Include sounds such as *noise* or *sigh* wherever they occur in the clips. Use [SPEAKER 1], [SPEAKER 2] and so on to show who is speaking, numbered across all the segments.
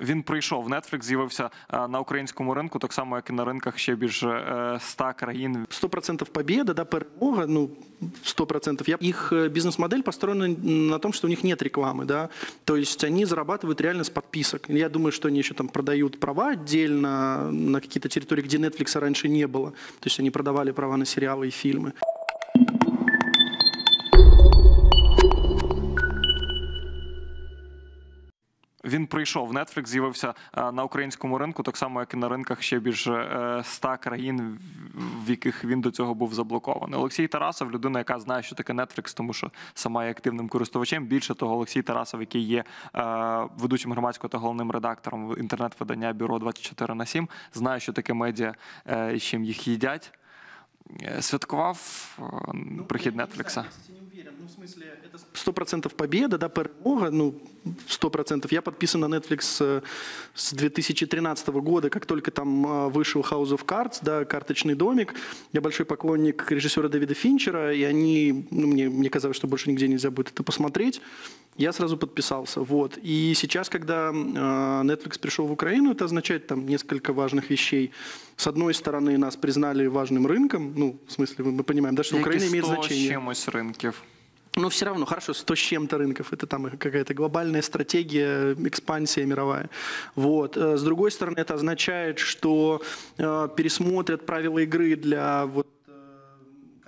[SPEAKER 1] Він прийшов. Netflix з'явився е, на українському ринку, так само як і на ринках ще більше е, 100 країн.
[SPEAKER 2] Сто процентов победа, да, перемога, ну, сто процентов. Я- Их э, бизнес-модель построена на том, что у них нет рекламы, да, то есть они зарабатывают реально с подписок. Я думаю, что они еще там продают права отдельно на какие-то территории, где Netflix раньше не было, то есть они продавали права на сериалы и фильмы.
[SPEAKER 1] Він прийшов. Netflix з'явився е, на українському ринку, так само як і на ринках ще більше е, 100 країн, в- яких він до цього був заблокований. Олексій Тарасов, людина, яка знає, що таке Netflix, тому що сама є активним користувачем. Більше того, Олексій Тарасов, який є е, ведучим громадського та головним редактором інтернет-видання бюро 24 на 7, знає, що таке медіа і чим їх їдять. Святкував е, прихід Нетфлікса.
[SPEAKER 2] Сто процентов победа, да, перемога, ну, сто процентов. Я подписан на Netflix э, с 2013 года, как только там э, вышел House of Cards, да, карточный домик. Я большой поклонник режиссера Дэвида Финчера, и они, ну, мне, мне казалось, что больше нигде нельзя будет это посмотреть. Я сразу подписался, вот. И сейчас, когда э, Netflix пришел в Украину, это означает там несколько важных вещей. С одной стороны, нас признали важным рынком, ну, в смысле, мы мы понимаем, да, что Украина
[SPEAKER 1] Які
[SPEAKER 2] имеет
[SPEAKER 1] 100 з
[SPEAKER 2] значение.
[SPEAKER 1] чимось ринків.
[SPEAKER 2] Но все равно, хорошо, 100 с чем-то рынков, это там какая-то глобальная стратегия, экспансия мировая. Вот. Э, С другой стороны, это означает, что э, пересмотрят правила игры для вот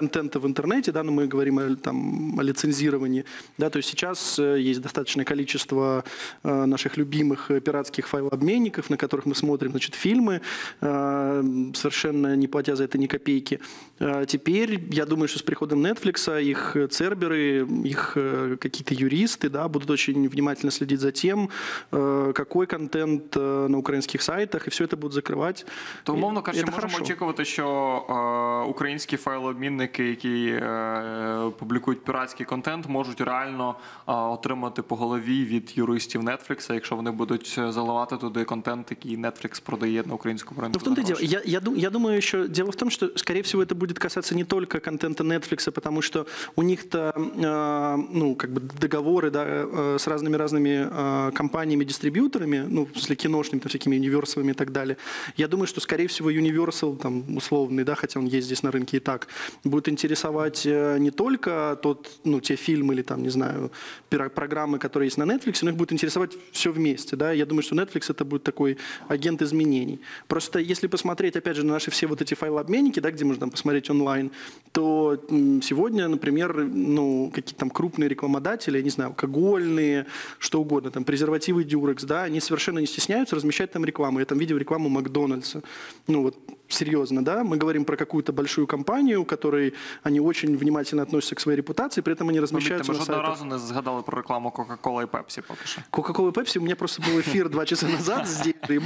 [SPEAKER 2] контента в интернете, да, но мы говорим о, там, о лицензировании, да, то есть сейчас э, есть достаточное количество э, наших любимых э, пиратских файлообменников, на которых мы смотрим, значит, фильмы, э, совершенно не платя за это ни копейки. Э, Теперь, я думаю, что с приходом Netflix их э, церберы, их э, какие-то юристы, да, будут очень внимательно следить за тем, э, какой контент э, на украинских сайтах, и все это будут закрывать.
[SPEAKER 1] То,
[SPEAKER 2] И
[SPEAKER 1] умовно кажучи,
[SPEAKER 2] это
[SPEAKER 1] можемо
[SPEAKER 2] хорошо.
[SPEAKER 1] очікувати, що е, українські файлообмінники, які е, публікують піратський контент, можуть реально е, отримати по голові від юристів Netflix, якщо вони будуть заливати туди контент, який Netflix продає на українському ринку.
[SPEAKER 2] Ну, в том-то и
[SPEAKER 1] за
[SPEAKER 2] дело.
[SPEAKER 1] гроші.
[SPEAKER 2] Я, я, дум- я думаю еще, дело в том, что, скорее всего, это будет касаться не только контента Netflix, потому что у них-то, э, ну, как бы договоры, да, э, с разными-разными э, компаниями-дистрибьюторами, ну, в смысле киношными, там, всякими универсалами и так далее. Я думаю, что, скорее всего, Universal, там, условный, да, хотя он есть здесь на рынке и так, будет интересовать э, не только тот, ну, те фильмы или, там, не знаю, программы, которые есть на Netflix, но их будет интересовать все вместе, да. Я думаю, что Netflix это будет такой агент изменений. Просто если посмотреть, опять же, на наши все вот эти файлообменники, да, где можно там посмотреть онлайн, то сегодня, например, ну, какие-то там крупные рекламодатели, не знаю, алкогольные, что угодно, там, презервативы Дюрекс, да, они совершенно не стесняются размещать там рекламу. Я там видел рекламу Макдональдса. Ну, вот, серьезно, да, мы говорим про какую-то большую компанию, у которой они очень внимательно относятся к своей репутации, при этом они
[SPEAKER 1] Ну, ми
[SPEAKER 2] на сайтах.
[SPEAKER 1] разу не згадали про рекламу Coca-Cola і Pepsi поки що.
[SPEAKER 2] Кока-кола и Пепси, у меня просто был эфир два часа назад здесь, *laughs* и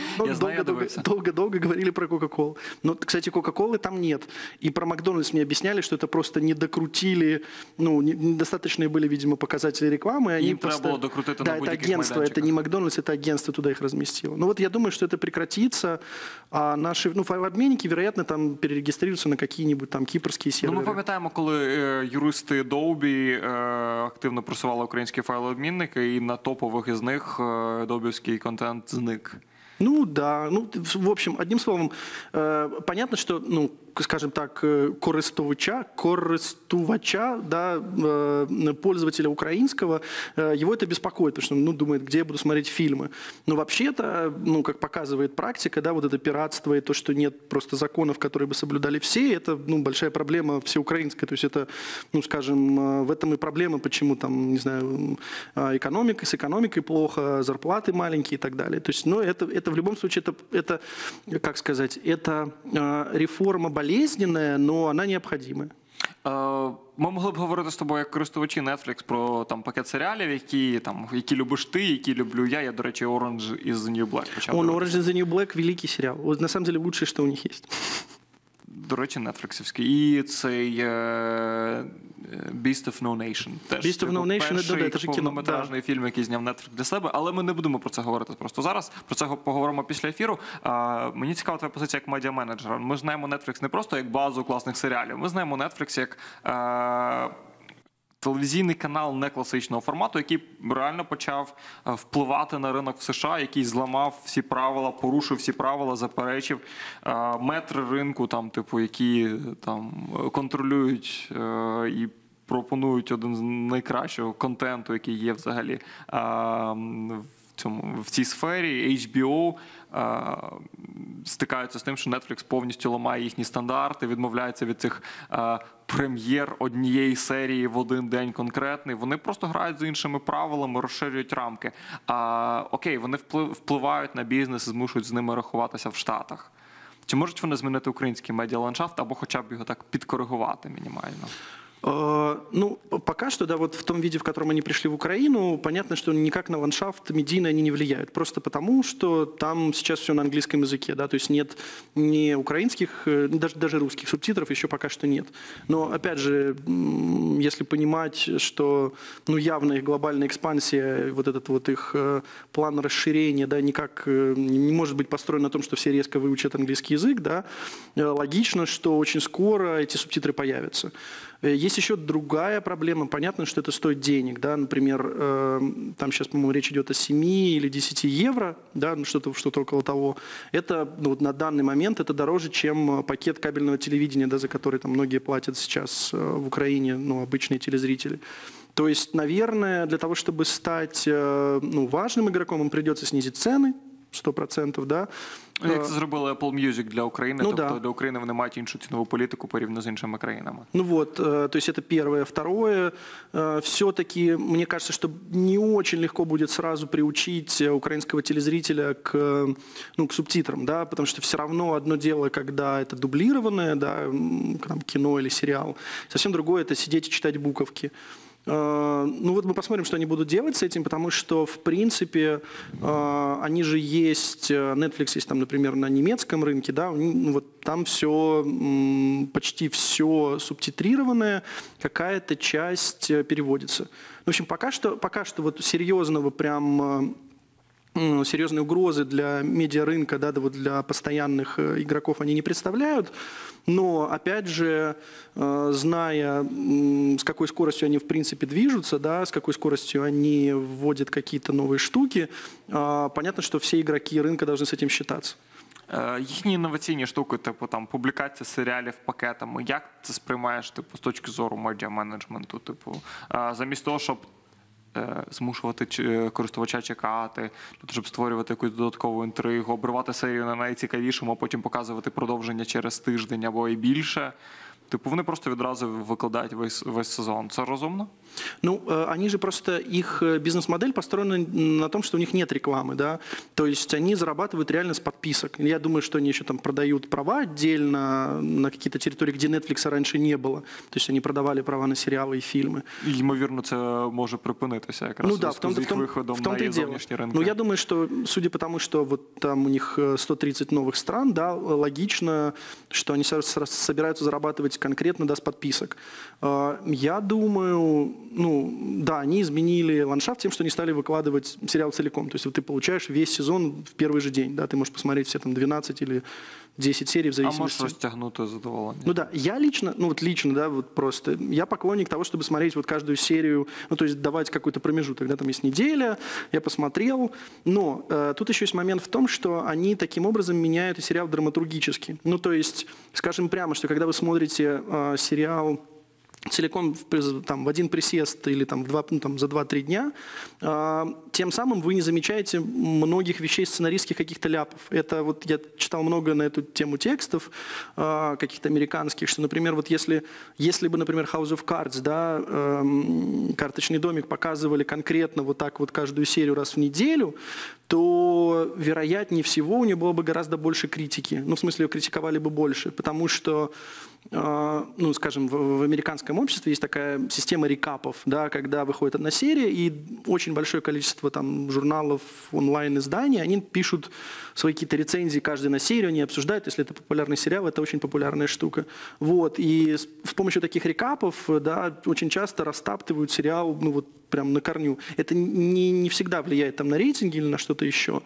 [SPEAKER 2] долго-долго говорили про Кока-колу. Но, кстати, Кока-колы там нет. И про Макдональдс мне объясняли, что это просто не докрутили, ну, не- недостаточные были, видимо, показатели рекламы. и Они
[SPEAKER 1] Им треба
[SPEAKER 2] просто-
[SPEAKER 1] было докрутить
[SPEAKER 2] Да, это агентство, это не Макдональдс, это агентство туда их разместило. Ну вот я думаю, что это прекратится, а наши, ну, файлообменники, вероятно, там перерегистрируются на какие-нибудь там кипрские
[SPEAKER 1] Ну,
[SPEAKER 2] серверы.
[SPEAKER 1] ми пам'ятаємо, коли е, юристи е, активно просували українські файлообмінники, і на топових із них е, контент зник.
[SPEAKER 2] Ну да, ну в общем, одним словом, э, понятно, что, ну, скажем так, э, користувача, користувача, да, э, пользователя украинского, э, его это беспокоит, потому что он ну, думает, где я буду смотреть фильмы. Но вообще-то, ну, как показывает практика, да, вот это пиратство и то, что нет просто законов, которые бы соблюдали все, это, ну, большая проблема всеукраинская. То есть это, ну, скажем, в этом и проблема, почему там, не знаю, экономика, с экономикой плохо, зарплаты маленькие и так далее. То есть, ну, это, это в любом случае, это, это как сказать, это реформа болезненная, но она необходимая.
[SPEAKER 1] Е, Ми могли б говорити з тобою як користувачі Netflix про там пакет серіалів, які там які любиш ти, які люблю я. Я, до речі, Orange is the New Black почав.
[SPEAKER 2] Он
[SPEAKER 1] дивитися.
[SPEAKER 2] Orange is the New Black великий сериал. Вот, на самом деле лучшее, что у них есть.
[SPEAKER 1] До речі, нетфліксівський. І цей е, Beast of No Nation. Теж
[SPEAKER 2] Beast of
[SPEAKER 1] типу,
[SPEAKER 2] No Nation,
[SPEAKER 1] перший
[SPEAKER 2] да, да,
[SPEAKER 1] повнометражний фільм, який зняв Netflix для себе, але ми не будемо про це говорити просто зараз. Про це поговоримо після ефіру. А, мені цікава твоя позиція як медіаменеджера. Ми знаємо Netflix не просто як базу класних серіалів. Ми знаємо Netflix як. Е, телевізійний канал не класичного формату, який реально почав е, впливати на ринок в США, який зламав всі правила, порушив всі правила, заперечив е, метри ринку, там, типу, які там контролюють е, і. Пропонують один з найкращого контенту, який є взагалі в цьому в цій сфері. HBO стикаються з тим, що Netflix повністю ламає їхні стандарти, відмовляється від цих а, прем'єр однієї серії в один день конкретний. Вони просто грають з іншими правилами, розширюють рамки. А окей, вони вплив- впливають на бізнес, і змушують з ними рахуватися в Штатах. Чи можуть вони змінити український медіаландшафт або хоча б його так підкоригувати мінімально?
[SPEAKER 2] Э, Ну, пока что, да, вот в том виде, в котором они пришли в Украину, понятно, что никак на ландшафт медийный они не влияют. Просто потому, что там сейчас все на английском языке, да, то есть нет ни украинских, э, даже, даже русских субтитров еще пока что нет. Но, опять же, если понимать, что, ну, явно их глобальная экспансия, вот этот вот их э, план расширения, да, никак э, не может быть построен на том, что все резко выучат английский язык, да, логично, что очень скоро эти субтитры появятся. Э, Есть еще другая проблема. Понятно, что это стоит денег. Да? Например, э, там сейчас, по-моему, речь идет о 7 или 10 евро, да? ну, что-то что около того. Это ну, вот на данный момент это дороже, чем пакет кабельного телевидения, да, за который там многие платят сейчас э, в Украине, ну, обычные телезрители. То есть, наверное, для того, чтобы стать э, ну, важным игроком, им придется снизить цены, 100%, да.
[SPEAKER 1] Ну, Як це зробили Apple Music для України?
[SPEAKER 2] Ну,
[SPEAKER 1] тобто
[SPEAKER 2] да.
[SPEAKER 1] для України вони мають іншу цінову політику порівняно з іншими країнами.
[SPEAKER 2] Ну вот, э, то есть это первое. Второе, все-таки мне кажется, что не очень легко будет сразу приучить э, украинского телезрителя к, э, ну, к субтитрам, да, потому что все равно одно дело, когда это дублированное, да, м, там, кино или сериал, совсем другое это сидеть и читать буковки. Э, Ну вот мы посмотрим, что они будут делать с этим, потому что, в принципе, э, они же есть, э, Netflix есть там, например, на немецком рынке, да, ну вот там все, почти все субтитрированное, какая-то часть переводится. В общем, пока что, пока что вот серьезного прям серьезной угрозы для медиарынка, да, да, вот для постоянных э, игроков они не представляют. Но, опять же, э, зная, м, с какой скоростью они, в принципе, движутся, да, с какой скоростью они вводят какие-то новые штуки, э, понятно, что все игроки рынка должны с этим считаться.
[SPEAKER 1] Е, Їхні інноваційні штуки, типу там публікація серіалів пакетами. Як це сприймаєш, типу, з точки зору медіа менеджменту? Типу, е, замість того, щоб е, змушувати чи- користувача чекати, для того, щоб створювати якусь додаткову інтригу, обривати серію на найцікавішому, а потім показувати продовження через тиждень або і більше. Типу, вони просто відразу викладають весь весь сезон. Це розумно?
[SPEAKER 2] Ну, э, они же просто, их э, бизнес-модель построена на том, что у них нет рекламы, да, то есть они зарабатывают реально с подписок. Я думаю, что они еще там продают права отдельно на какие-то территории, где Netflix раньше не было, то есть они продавали права на сериалы и фильмы.
[SPEAKER 1] І, ймовірно, це може припинитися якраз
[SPEAKER 2] Ну да,
[SPEAKER 1] в
[SPEAKER 2] в том,
[SPEAKER 1] з
[SPEAKER 2] в
[SPEAKER 1] їх
[SPEAKER 2] том,
[SPEAKER 1] виходом
[SPEAKER 2] в том-то
[SPEAKER 1] на
[SPEAKER 2] и
[SPEAKER 1] її
[SPEAKER 2] дело.
[SPEAKER 1] зовнішні ринки.
[SPEAKER 2] Ну, я думаю, что, судя по тому, что вот там у них э, 130 новых стран, да, логично, что они со- со- собираются зарабатывать конкретно да, с подписок. Э, Я думаю, ну, да, они изменили ландшафт тем, что они стали выкладывать сериал целиком. То есть вот ты получаешь весь сезон в первый же день, да, ты можешь посмотреть все там 12 или 10 серий в
[SPEAKER 1] А
[SPEAKER 2] зависимости.
[SPEAKER 1] можеш розтягнути задоволення.
[SPEAKER 2] Ну да, я лично, ну вот лично, да, вот просто, я поклонник того, чтобы смотреть вот каждую серию, ну то есть давать какой-то промежуток, да, там есть неделя, я посмотрел, но э, тут еще есть момент в том, что они таким образом меняют и сериал драматургически. Ну то есть, скажем прямо, что когда вы смотрите э, сериал целиком там, в один присест или там, в два, ну, там, за 2-3 дня, а, тем самым вы не замечаете многих вещей сценаристских каких-то ляпов. Это вот я читал много на эту тему текстов а, каких-то американских, что, например, вот если, если бы, например, House of Cards, да, эм, карточный домик показывали конкретно вот так вот каждую серию раз в неделю, то, вероятнее всего, у нее было бы гораздо больше критики. Ну, в смысле, ее критиковали бы больше, потому что э, ну, скажем, в, в американском обществе есть такая система рекапов, да, когда выходит одна серия, и очень большое количество там журналов, онлайн-изданий, они пишут свои какие-то рецензии каждый на серию, они обсуждают, если это популярный сериал, это очень популярная штука. Вот, и с, с помощью таких рекапов, да, очень часто растаптывают сериал, ну, вот прям на корню. Это не, не всегда влияет там на рейтинги или на что-то еще,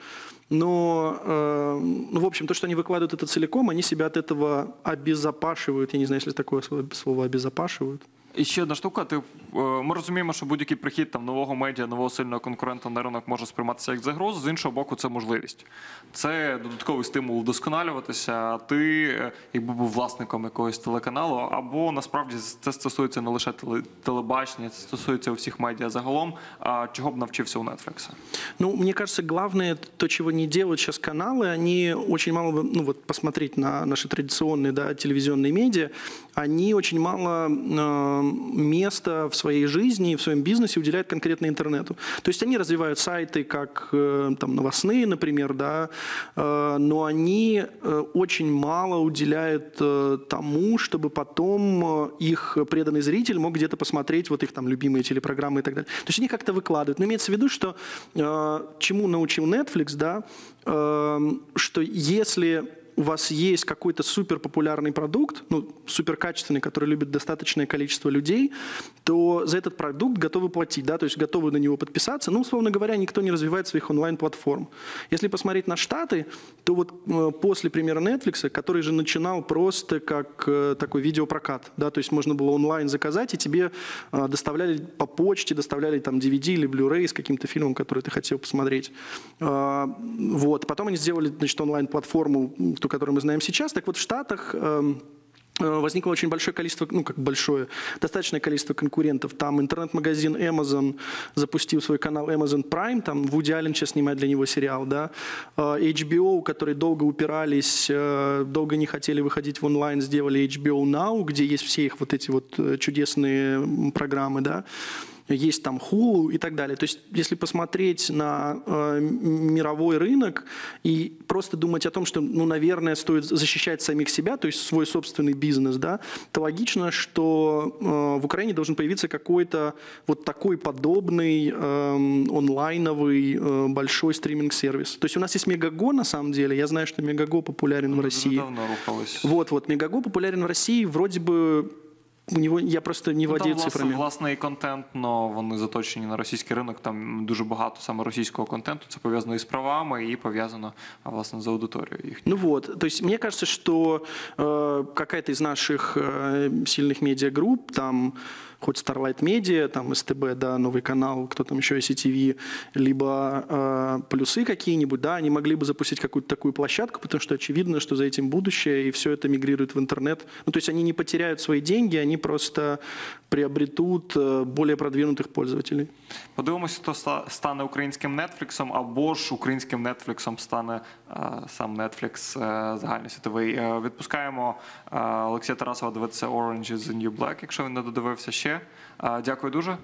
[SPEAKER 2] но, э, ну, в общем, то, что они выкладывают это целиком, они себя от этого обезопашивают. Я не знаю, если такое слово, обезопашивают.
[SPEAKER 1] І ще одна штука. Ти е, ми розуміємо, що будь-який прихід там нового медіа, нового сильного конкурента на ринок може сприйматися як загрозу. З іншого боку, це можливість. Це додатковий стимул вдосконалюватися. Ти е, якби був власником якогось телеканалу, або насправді це стосується не лише теле- телебачення, це стосується усіх медіа загалом. А чого б навчився у Netflix?
[SPEAKER 2] Ну, мне кажется, главное, то, чего не делают сейчас каналы, они очень мало, ну вот посмотреть на наши традиционные да, телевизионные медиа, они очень мало места в своей жизни, в своем бизнесе уделяют конкретно интернету. То есть они развивают сайты, как э, там новостные, например, да, э, но они э, очень мало уделяют тому, чтобы потом их преданный зритель мог где-то посмотреть вот их там любимые телепрограммы и так далее. То есть они как-то выкладывают. Но имеется в виду, что чему научил Netflix, да, что если у вас есть какой-то супер популярный продукт, ну, супер качественный, который любит достаточное количество людей, то за этот продукт готовы платить, да, то есть готовы на него подписаться. Ну, условно говоря, никто не развивает своих онлайн-платформ. Если посмотреть на Штаты, то вот э, после примера Netflix, который же начинал просто как э, такой видеопрокат, да, то есть можно было онлайн заказать, и тебе э, доставляли по почте, доставляли там DVD или Blu-ray с каким-то фильмом, который ты хотел посмотреть. Вот. Потом они сделали, значит, онлайн-платформу, ту, которую мы знаем сейчас. Так вот, в Штатах эм, э, возникло очень большое количество, ну как большое, достаточное количество конкурентов. Там интернет-магазин Amazon запустил свой канал Amazon Prime, там Вуди Аллен сейчас снимает для него сериал, да. Э, HBO, которые долго упирались, э, долго не хотели выходить в онлайн, сделали HBO Now, где есть все их вот эти вот чудесные программы, да есть там Hulu и так далее. То есть, если посмотреть на э, мировой рынок и просто думать о том, что, ну, наверное, стоит защищать самих себя, то есть свой собственный бизнес, да, то логично, что э, в Украине должен появиться какой-то вот такой подобный эм, онлайновый э, большой стриминг-сервис. То есть у нас есть Мегаго, на самом деле. Я знаю, что Мегаго популярен в
[SPEAKER 1] Дуже
[SPEAKER 2] России. Вот, вот, Мегаго популярен в России, вроде бы у него, я просто не
[SPEAKER 1] Ну,
[SPEAKER 2] владею
[SPEAKER 1] там, власне,
[SPEAKER 2] цифрами.
[SPEAKER 1] власний контент, но вони заточені на російський ринок. Там дуже багато саме російського контенту. Це пов'язано із правами і пов'язано а, власне з аудиторією їхньою.
[SPEAKER 2] Ну вот, то есть мне кажется, что э, какая-то из наших э, сильных медиагрупп, там хоть Starlight Media, там СТБ, да, новый канал, кто там еще, ICTV, либо э, плюсы какие-нибудь, да, они могли бы запустить какую-то такую площадку, потому что очевидно, что за этим будущее, и все это мигрирует в интернет. Ну, то есть они не потеряют свои деньги, они просто приобретут э, более продвинутых пользователей.
[SPEAKER 1] Подивимося, хто ста- стане українським Нетфліксом, або ж українським Нетфліксом стане е, сам Нетфлікс е, загальносвітовий. Е, відпускаємо е, Олексія Тарасова дивитися Orange is the New Black, якщо він не додивився ще. Е, дякую дуже.